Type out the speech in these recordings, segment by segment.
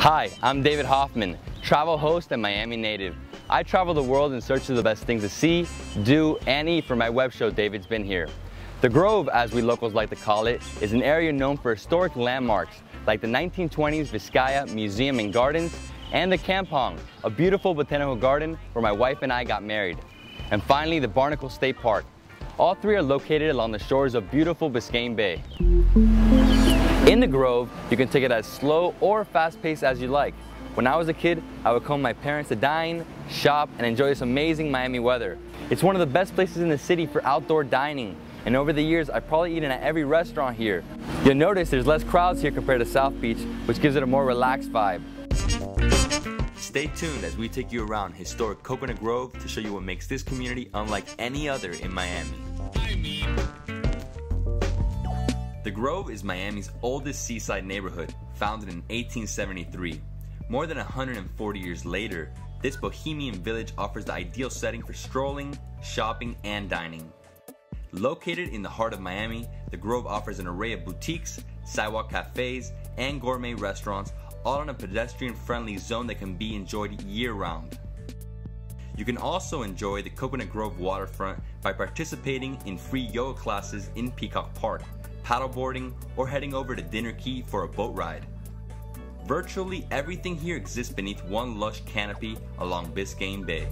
Hi, I'm David Hoffman, travel host and Miami native. I travel the world in search of the best things to see, do, and eat for my web show David's Been Here. The Grove, as we locals like to call it, is an area known for historic landmarks like the 1920s Vizcaya Museum and Gardens and the Kampong, a beautiful botanical garden where my wife and I got married. And finally, the Barnacle State Park. All three are located along the shores of beautiful Biscayne Bay. In the Grove, you can take it as slow or fast-paced as you like. When I was a kid, I would come with my parents to dine, shop, and enjoy this amazing Miami weather. It's one of the best places in the city for outdoor dining, and over the years, I've probably eaten at every restaurant here. You'll notice there's less crowds here compared to South Beach, which gives it a more relaxed vibe. Stay tuned as we take you around historic Coconut Grove to show you what makes this community unlike any other in Miami. The Grove is Miami's oldest seaside neighborhood, founded in 1873. More than 140 years later, this bohemian village offers the ideal setting for strolling, shopping, and dining. Located in the heart of Miami, the Grove offers an array of boutiques, sidewalk cafes, and gourmet restaurants, all in a pedestrian-friendly zone that can be enjoyed year-round. You can also enjoy the Coconut Grove waterfront by participating in free yoga classes in Peacock Park, paddleboarding, or heading over to Dinner Key for a boat ride. Virtually everything here exists beneath one lush canopy along Biscayne Bay.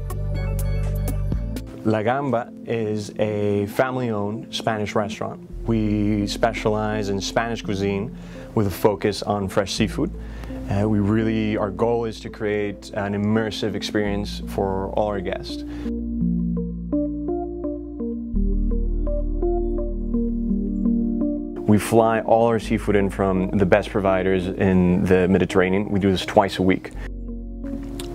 La Gamba is a family-owned Spanish restaurant. We specialize in Spanish cuisine with a focus on fresh seafood. Uh, we really, our goal is to create an immersive experience for all our guests. We fly all our seafood in from the best providers in the Mediterranean. We do this twice a week.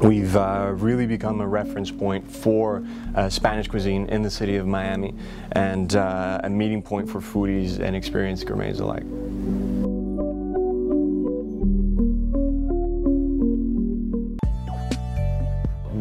We've uh, really become a reference point for uh, Spanish cuisine in the city of Miami and uh, a meeting point for foodies and experienced gourmets alike.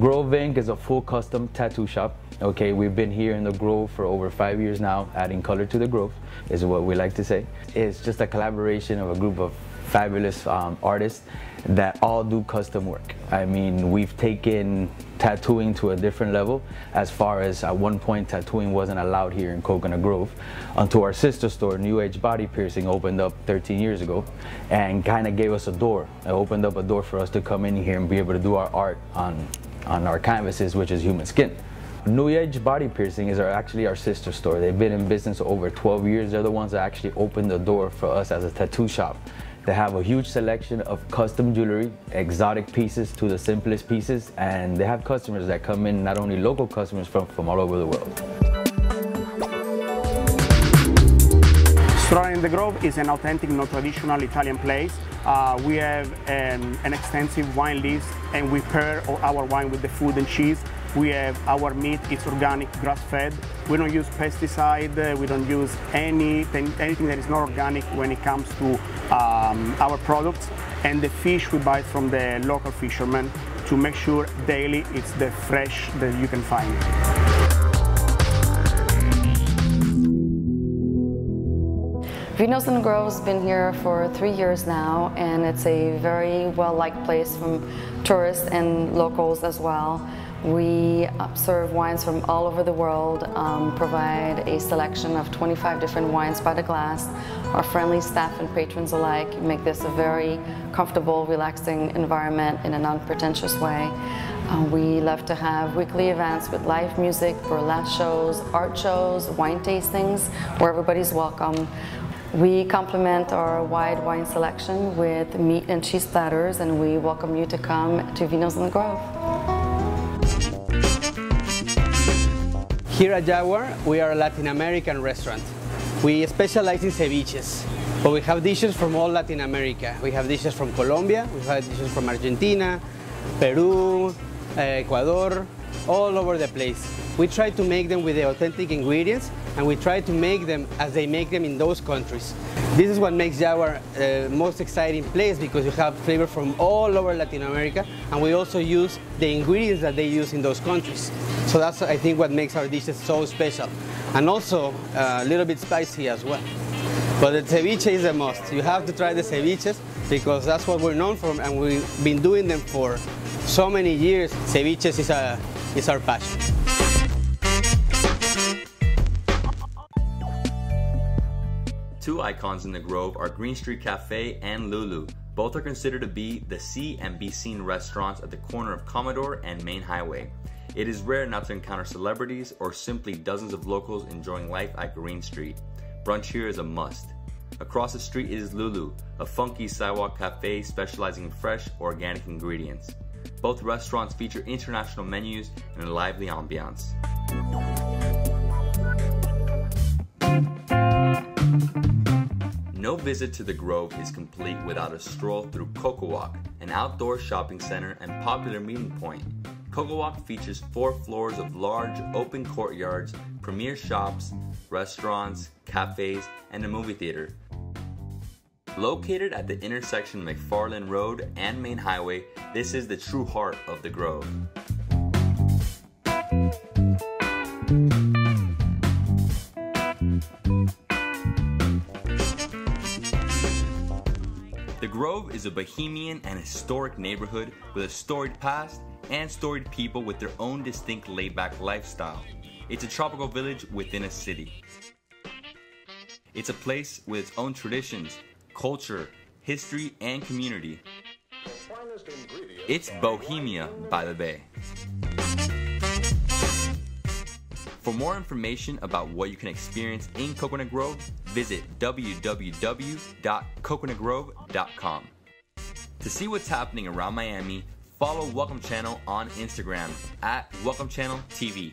Grove Ink is a full custom tattoo shop. Okay, we've been here in the Grove for over five years now, adding color to the Grove, is what we like to say. It's just a collaboration of a group of fabulous um, artists that all do custom work. I mean, we've taken tattooing to a different level as far as at one point tattooing wasn't allowed here in Coconut Grove until our sister store, New Age Body Piercing, opened up 13 years ago and kind of gave us a door. It opened up a door for us to come in here and be able to do our art on on our canvases, which is human skin. New Age Body Piercing is our, actually our sister store. They've been in business over 12 years. They're the ones that actually opened the door for us as a tattoo shop. They have a huge selection of custom jewelry, exotic pieces to the simplest pieces, and they have customers that come in, not only local customers from, from all over the world. Strada in the Grove is an authentic, no traditional Italian place. Uh, we have um, an extensive wine list and we pair our wine with the food and cheese. We have our meat, it's organic, grass-fed. We don't use pesticide, uh, we don't use anything, anything that is not organic when it comes to um, our products. And the fish we buy from the local fishermen to make sure daily it's the fresh that you can find. Vino's and the Grove's been here for three years now, and it's a very well-liked place from tourists and locals as well. We serve wines from all over the world, um, provide a selection of 25 different wines by the glass. Our friendly staff and patrons alike make this a very comfortable, relaxing environment in a non-pretentious way. Uh, we love to have weekly events with live music, burlesque shows, art shows, wine tastings, where everybody's welcome. We complement our wide wine selection with meat and cheese platters and we welcome you to come to Vinos in the Grove. Here at Jaguar, we are a Latin American restaurant. We specialize in ceviches, but we have dishes from all Latin America. We have dishes from Colombia, we have dishes from Argentina, Peru, eh, Ecuador, all over the place. We try to make them with the authentic ingredients and we try to make them as they make them in those countries. This is what makes Jaguar uh, most exciting place because you have flavor from all over Latin America and we also use the ingredients that they use in those countries. So that's I think what makes our dishes so special. And also uh, a little bit spicy as well. But the ceviche is the most. You have to try the ceviches because that's what we're known for and we've been doing them for so many years. Ceviches is, a, is our passion. Two icons in the Grove are Green Street Cafe and Lulu. Both are considered to be the see and be seen restaurants at the corner of Commodore and Main Highway. It is rare not to encounter celebrities or simply dozens of locals enjoying life at Green Street. Brunch here is a must. Across the street is Lulu, a funky sidewalk cafe specializing in fresh, organic ingredients. Both restaurants feature international menus and a lively ambiance. No visit to the Grove is complete without a stroll through CocoWalk, an outdoor shopping center and popular meeting point. CocoWalk features four floors of large open courtyards, premier shops, restaurants, cafes, and a movie theater. Located at the intersection of McFarlane Road and Main Highway, this is the true heart of the Grove. The Grove is a bohemian and historic neighborhood with a storied past and storied people with their own distinct laid back lifestyle. It's a tropical village within a city. It's a place with its own traditions, culture, history, and community. It's Bohemia by the Bay. For more information about what you can experience in Coconut Grove, visit www.coconutgrove.com. To see what's happening around Miami, follow Welcome Channel on Instagram at Welcome Channel TV.